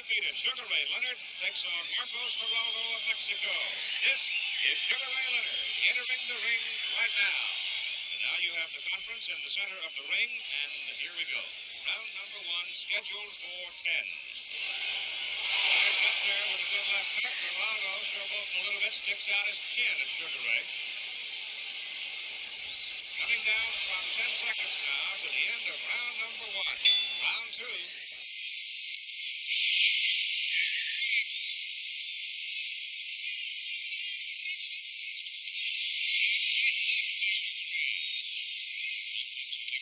undefeated Sugar Ray Leonard takes on Marcos Geraldo of Mexico. This is Sugar Ray Leonard entering the ring right now. And now you have the conference in the center of the ring, and here we go. Round number one, scheduled for 10. Leonard got there with a good left hook. Geraldo, showboating a little bit, sticks out his chin at Sugar Ray. Coming down from 10 seconds now to the end of round number one. Round two.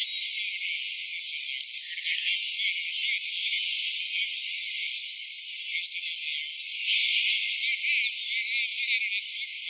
Thank you.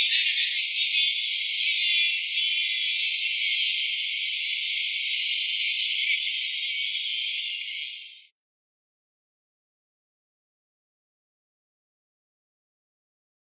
あ。